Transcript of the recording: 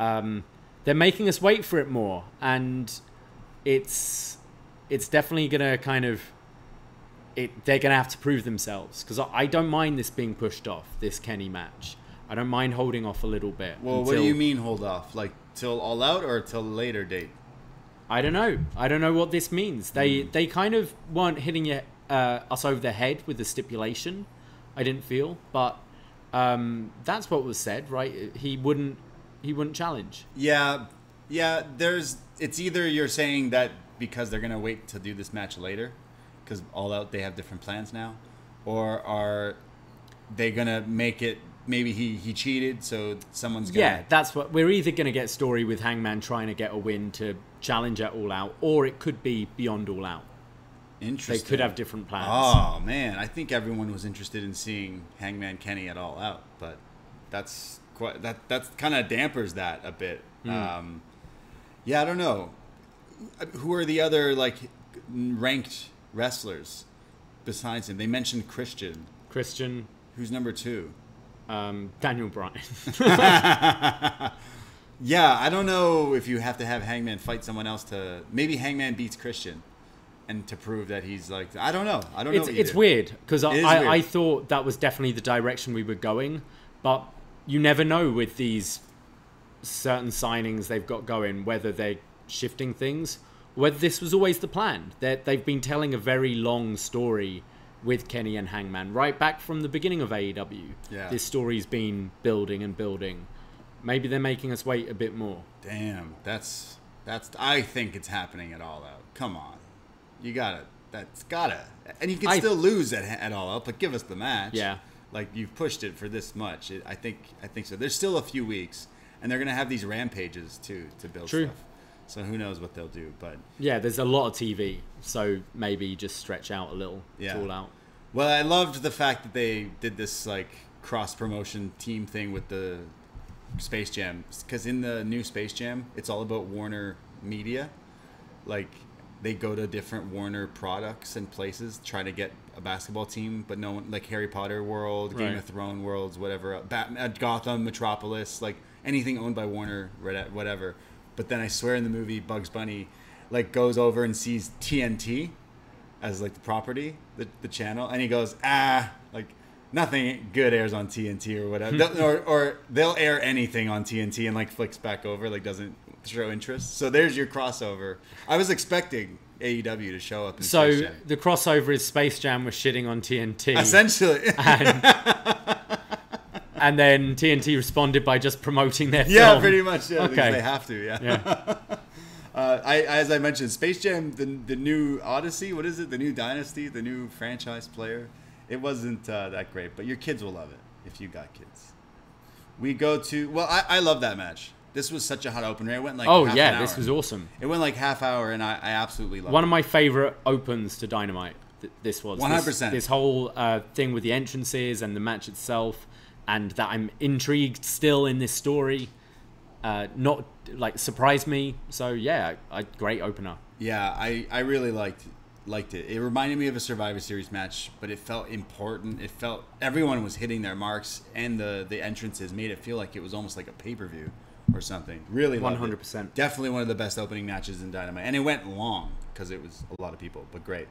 um, they're making us wait for it more, and it's it's definitely gonna kind of it. They're gonna have to prove themselves because I, I don't mind this being pushed off. This Kenny match, I don't mind holding off a little bit. Well, what do you mean hold off? Like till all out or till later date? I don't know. I don't know what this means. They Hmm. they kind of weren't hitting it, uh, us over the head with the stipulation. I didn't feel, but um, that's what was said, right? He wouldn't he wouldn't challenge. Yeah, yeah. There's. It's either you're saying that because they're gonna wait to do this match later, because all out they have different plans now, or are they gonna make it? Maybe he he cheated, so someone's gonna. Yeah, that's what we're either going to get story with Hangman trying to get a win to challenge at All Out, or it could be beyond All Out. Interesting. They could have different plans. Oh man, I think everyone was interested in seeing Hangman Kenny at all out, but that's quite that that's kind of dampers that a bit. Hmm. Um, yeah, I don't know. Who are the other like ranked wrestlers besides him? They mentioned Christian. Christian, Who's number two? um, Daniel Bryan. Yeah, I don't know if you have to have Hangman fight someone else to maybe Hangman beats Christian, and to prove that he's like I don't know. I don't know. it's either. it's weird because I, I. I thought that was definitely the direction we were going, but you never know with these certain signings they've got going whether they're shifting things, whether this was always the plan. That they've been telling a very long story with Kenny and Hangman right back from the beginning of AEW. Yeah. This story's been building and building. Maybe they're making us wait a bit more. Damn, that's that's. I think it's happening at all out. Come on, you gotta. That's gotta. And you can I- still lose at at all out, but give us the match. Yeah. Like you've pushed it for this much. It, I think. I think so. There's still a few weeks, and they're gonna have these rampages too to build True. stuff. So who knows what they'll do? But Yeah, there's a lot of TV, so maybe just stretch out a little. Yeah. All out. Well, I loved the fact that they did this like cross promotion team thing with the Space Jam because in the new Space Jam, it's all about Warner Media. Like they go to different Warner products and places trying to get a basketball team, but no one like Harry Potter World, Game Right. of Thrones worlds, whatever, uh, Bat- uh, Gotham, Metropolis, like anything owned by Warner, whatever. But then I swear in the movie Bugs Bunny, like goes over and sees TNT as like the property, the, the channel, and he goes, ah, like nothing good airs on TNT or whatever, or, or they'll air anything on TNT and like flicks back over, like doesn't show interest. So there's your crossover. I was expecting AEW to show up. In So the crossover is Space Jam was shitting on TNT, essentially, and then TNT responded by just promoting their yeah, film. pretty much. Yeah, because Okay. they have to. Yeah. Yeah. Uh, I, as I mentioned, Space Jam, the, the new Odyssey, what is it? The new Dynasty, the new franchise player. It wasn't uh, that great, but your kids will love it if you got kids. We go to well, I, I love that match. This was such a hot opener. It went like Oh half an yeah, this was awesome. It went like half hour, and I, I absolutely love One it. of my favorite opens to Dynamite. th- This was 100%. This, this whole uh, thing with the entrances and the match itself, and that I'm intrigued still in this story. Uh, not like surprised me. So yeah, a great opener. Yeah, I, I really liked liked it. It reminded me of a Survivor Series match, but it felt important. It felt everyone was hitting their marks, and the the entrances made it feel like it was almost like a pay per view or something. Really, 100%. Definitely one of the best opening matches in Dynamite, and it went long because it was a lot of people, but great.